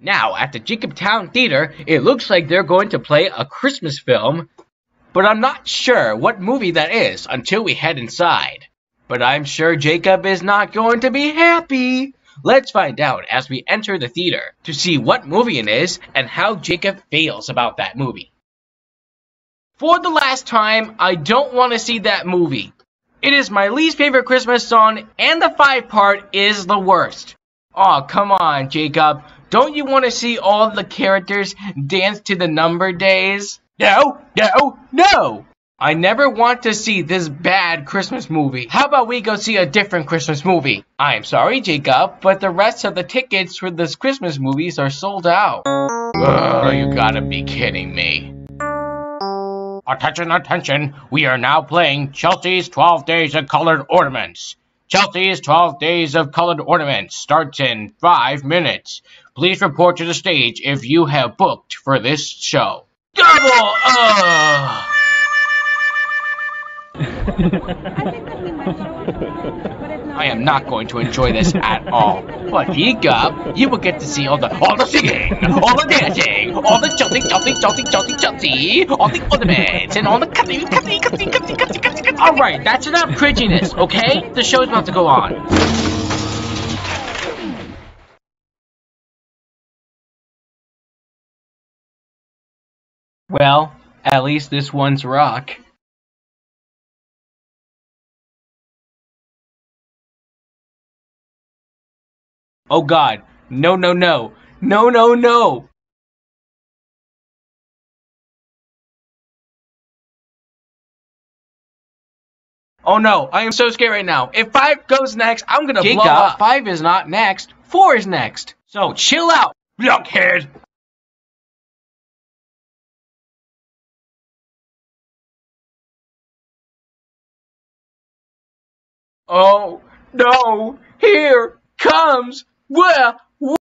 Now, at the Jacobtown Theater, it looks like they're going to play a Christmas film, but I'm not sure what movie that is until we head inside. But I'm sure Jacob is not going to be happy. Let's find out as we enter the theater to see what movie it is and how Jacob feels about that movie. For the last time, I don't want to see that movie. It is my least favorite Christmas song, and the five part is the worst. Aw, oh, come on, Jacob. Don't you want to see all the characters dance to the number days? No, no, no! I never want to see this bad Christmas movie. How about we go see a different Christmas movie? I'm sorry, Jacob, but the rest of the tickets for this Christmas movies are sold out. Ugh, you gotta be kidding me. Attention, attention, we are now playing Chelsea's 12 Days of Colored Ornaments. Chelsea's 12 Days of Colored Ornaments starts in 5 minutes. Please report to the stage if you have booked for this show. Double! Uh. I am not going to enjoy this at all. But Jacob, you will get to see all the all the singing, all the dancing, all the jumping, jumping, jumping, jumping, jumping, all the ornaments, and all the cutting, cutting, cutting, cutting, cutting, cutting, cutting. All right, that's enough cringiness, okay? The show's about to go on. Well, at least this one's rock. Oh god. No, no, no. No, no, no! Oh no, I am so scared right now. If 5 goes next, I'm gonna Jacob, blow up. 5 is not next. 4 is next. So chill out, blockhead! Oh, no! Here comes, where